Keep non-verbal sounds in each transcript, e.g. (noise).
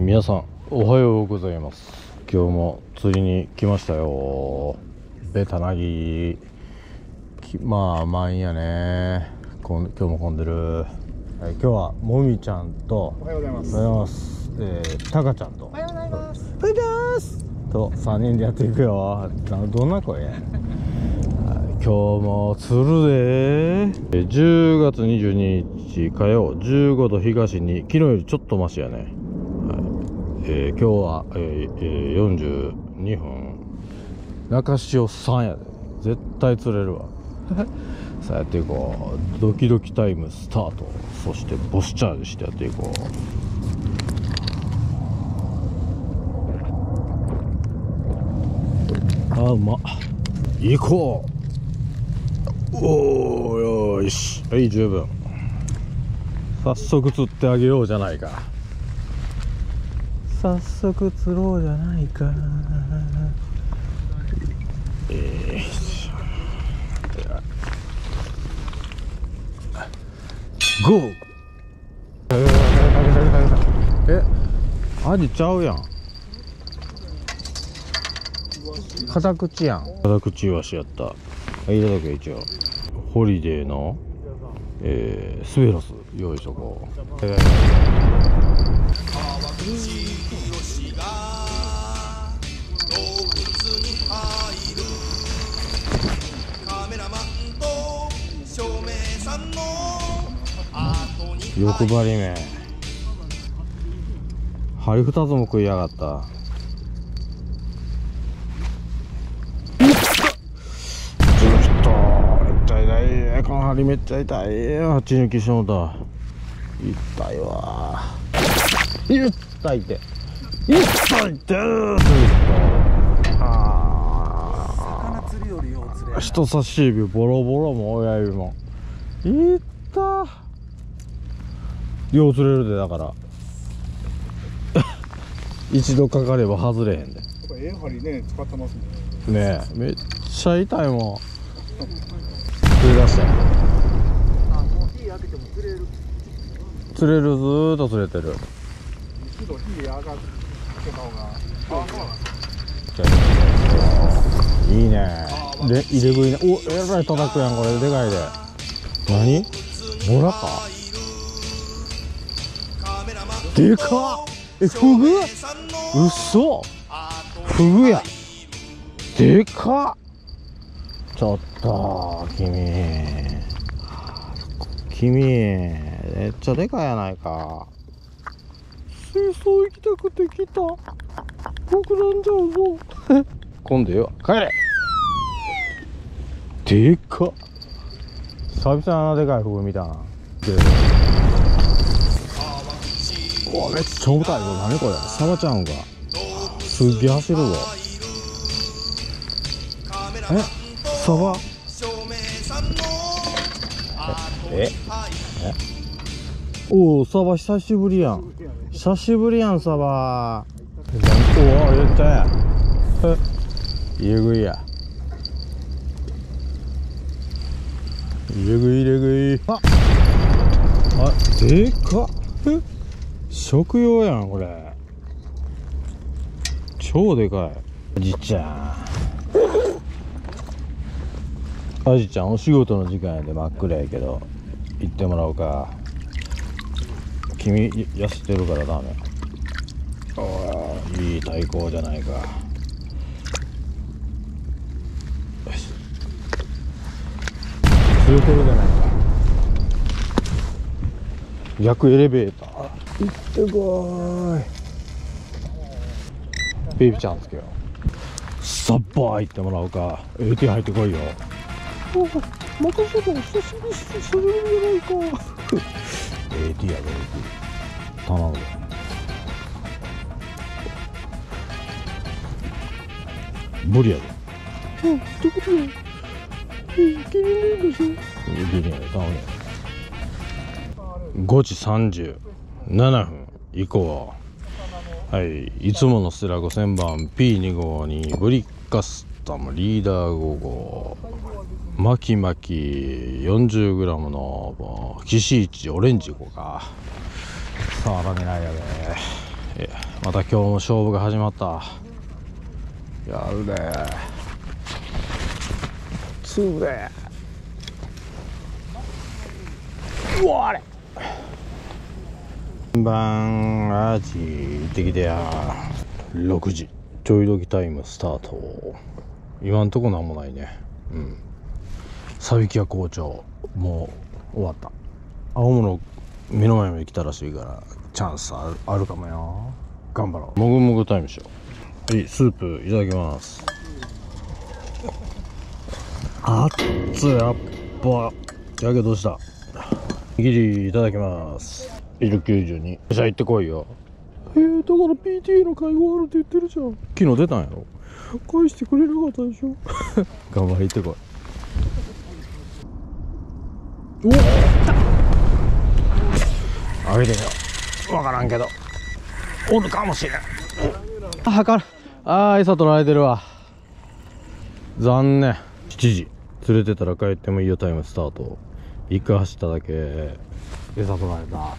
皆さんおはようございます。今日も釣りに来ましたよ。ベタなぎきまあ満員やね。こん今日も混んでる、はい、今日はもみちゃんとおはようございます。えー、たかちゃんと。おはようございます。おはようございます。と3人でやっていくよ。などんな声？はい今日も釣るで。えー10月22日火曜15度東に昨日よりちょっとマシやね、はいえー今日は、えーえー42分中潮3やで絶対釣れるわ。(laughs) さあやっていこう。ドキドキタイムスタート。そしてボスチャージしてやっていこう。あうまっ。行こう。おーよーし。はい十分。早速釣ってあげようじゃないか早速釣ろうじゃないかえー。しょゴー。えアジちゃうやん。片口やん。片口イワシやった。はいいただけ一応。ホリデーのえー、スベロス用意しとこう、えー、欲張りめ。針二つも食いやがった。ちょっとめっちゃ痛いこの針めっちゃ痛い。よ鉢抜きしてもた。痛いわ。痛いって痛いってあ魚釣りよりよう釣れー。人差し指ボロボロも親指も。いったよう釣れるでだから。(laughs) 一度かかれば外れへんで。ええ針ね使ってますね。ねえめっちゃ痛いもん。釣り出して。あ、もう火開けても釣れる。釣れるずーっと釣れてるいいね。で入れ食いね。おえらい叩くやんこれ。でかいで。何？ボラか？でかっ。えフグ？うっそ後フグや。でかっ。ちょっと君。君めっちゃでかいやないか水槽行きたくて来た。僕なんじゃう。ぞ (laughs) 今度よ。帰れ。でか。っ久々なでかいフグ見たな。で。めっちゃ重たい。これ何これ。サバちゃうんかすっげえ走るわ。え？サバ？え？に入るおおサバ久しぶりやん。久しぶりやんサバ。おおやったやえ入れ食いや。入れ食い入れ食い。あ。あでかっ。え食用やんこれ。超でかい。おじちゃん。あじちゃんお仕事の時間やで真っ暗やけど。行ってもらおうか君い痩せてるからダメおいいい対抗じゃないか。よし。釣れてるじゃないか。逆エレベーター。行ってこーい。ベイビーちゃんつけよう。サッバー行ってもらおうか。AT 入ってこいよ。お任せて久しぶりするんじゃないか AT やで AT 頼むで無理やで。うん。ってことやいけねえでしょいけねえ頼むで5時37分。以降。ははい。いつものステラ5000番。P2 号にブリッカスタムリーダー5号巻き巻き 40g の岸一オレンジ5か。さあラメないやでまた今日も勝負が始まった。やるでつうでうわあれ。番アジ行ってきてや。6時。ちょい時タイムスタート。今んとこなんもないね。うん。サビキは好調もう終わった。青物目の前まで来たらしいからチャンスあるかもよ。頑張ろう。もぐもぐタイムしようはいスープいただきます。あっつやっぱ。やけどした。握りいただきます。192じゃあ行ってこいよ。えー、だから PTA の会合あるって言ってるじゃん。昨日出たんやろ。返してくれなかったでしょ。頑張り行ってこい。おっ。あげてみよ。う分からんけど。おるかもしれん。あ測る。あー餌取られてるわ。残念。7時。連れてたら帰ってもいいよタイムスタート。一回走っただけ。餌取られた。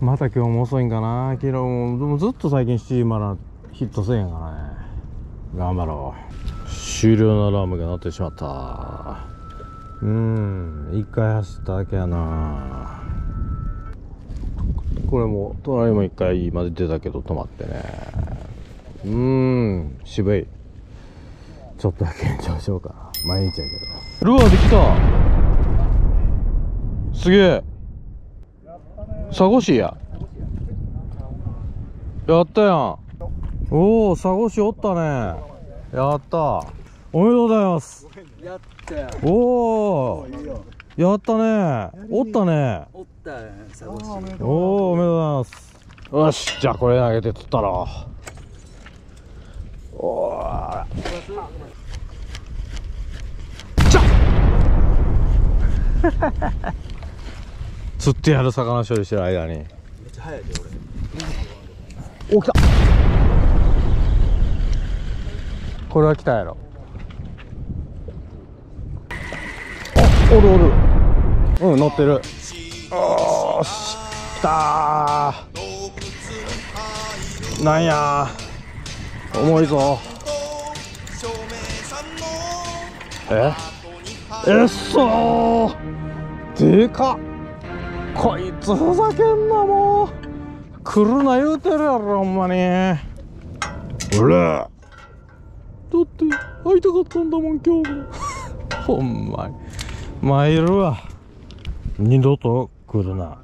また今日も遅いんかな。昨日もでもずっと最近7時まだヒットせえへんからね頑張ろう。終了のアラームが鳴ってしまった。うん一回走っただけやな。これも隣も一回まで出たけど止まってね。うーん渋い。ちょっとだけ延長しようかな。毎日やけど。ルアーできた。すげえ。佐護市や。やったやん。おお佐護市おったね。やった。おめでとうございます。やったよおおやったね。おったね。おったよ佐護市。おおおめでとうございます。よしじゃあこれ投げて釣ったろ。おおちゃ釣ってやる魚処理してる間に。めっちゃ早いでお来たこれは来たやろ。あおるおる。うん乗ってる。おーし来たー。なんや。重いぞ。え？えっそー。でかっ。こいつふざけんなもう。来るな言うてるやろほんまに。ほらだって会いたかったんだもん今日も。(laughs) ほんまに。参るわ。二度と来るな。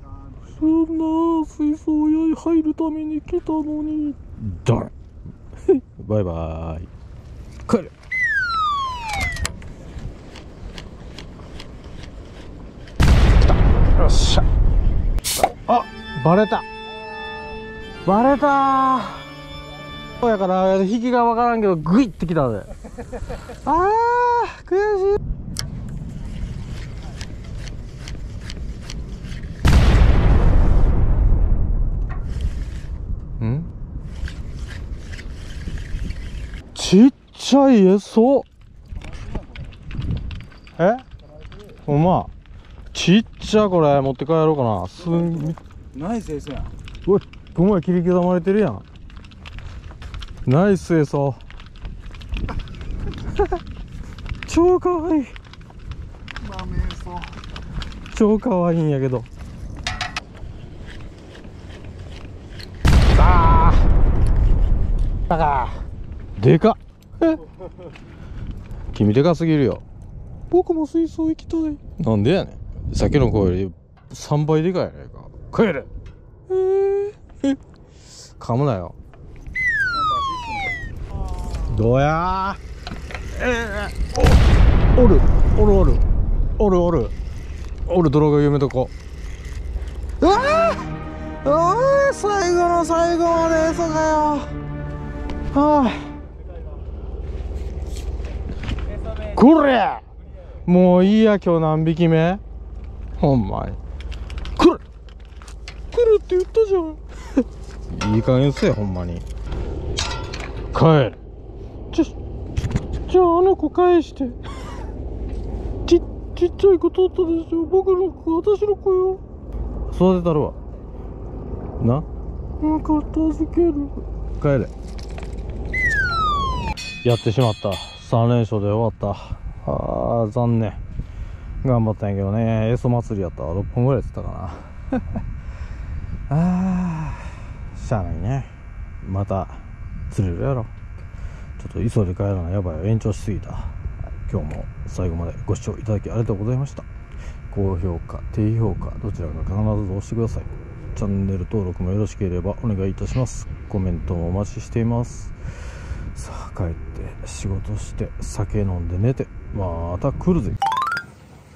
そんな水槽屋に入るために来たのに。だんバイバイ。帰る。よっしゃ。あバレた。バレたそうやから引きがわからんけどグイってきたであー悔しい。ん？ちっちゃいエソ。え？ほんまちっちゃこれ持って帰ろうかな。すんナイスですやん。うわごめん切り刻まれてるやんナイスエソ (laughs) 超かわい。い超かわいいんやけど。あー。だかでかっ。君でかすぎるよ。僕も水槽行きたい。なんでやねん。さっきの子より3倍でかいやないか。帰れ。えー、え？噛むなよ。どうや？ーえー、おおるおるおる。おるおる。おる泥が夢とこう。わーうわー最後の最後まで餌かよ。はあ。これ。もういいや今日何匹目？ほんまに。来る。来るって言ったじゃん。(laughs) いい加減せえほんまに。帰るちょじゃああの子返して。(laughs) ちちっちゃい子取ったでしょ。僕の子私の子よ。育てたるわ。な？なんか助ける。帰れ。やってしまった。3連勝で終わった。あー残念。頑張ったんやけどね。エソ祭りやったわ。6本ぐらい釣ったかな。(laughs) あーしゃあないね。また釣れるやろちょっと急いで帰らなやばい延長しすぎた。今日も最後までご視聴いただきありがとうございました。高評価低評価どちらか必ず押してください。チャンネル登録もよろしければお願いいたします。コメントもお待ちしています。さあ帰って仕事して酒飲んで寝て。また来るぜ。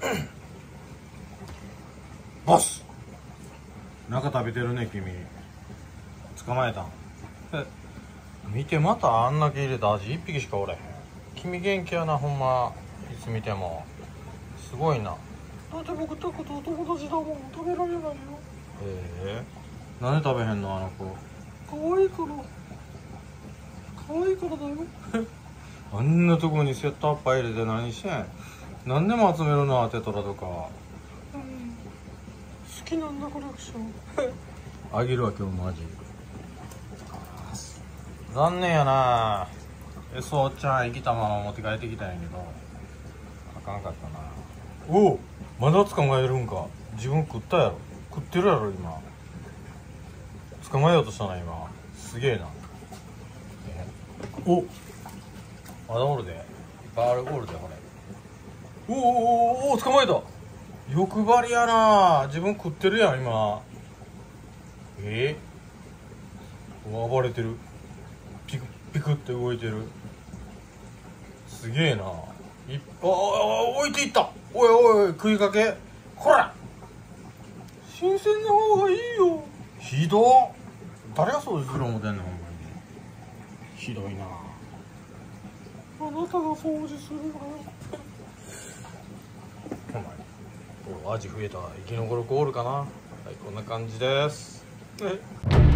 (coughs) ボス。中食べてるね君。捕まえたん。え見てまたあんだけ入れた味？1匹しかおれへん。君元気やなほんま。いつ見ても。すごいな。だって僕タコとお友達だもん。食べられないよ。ええ。なんで食べへんのあの子？可愛いから。可愛いからだよ。(laughs) あんなとこにセットアッパー入れて何してん？何でも集めるなテトラとか。好きなんだコレクション。(laughs) あげるわ今日マジ残念やな。えそうちゃん生きたまま持って帰ってきたんやけど。あかんかったな。おおまだ捕まえるんか。自分食ったやろ。食ってるやろ今。捕まえようとしたな今。すげえな。え？お。まだおるで。いっぱいあるおるでこれ。おおおおお捕まえた。欲張りやな。自分食ってるやん今。え？ー、暴れてるピクって動いてる。すげえな。いっああ置いていった。おいおいおい食いかけ。こら。新鮮な方がいいよ。ひど誰が掃除する思てんねんほんまに。ひどいな。あなたが掃除するなほんまにおアジ増えた。生き残るゴールかな？はいこんな感じです。え？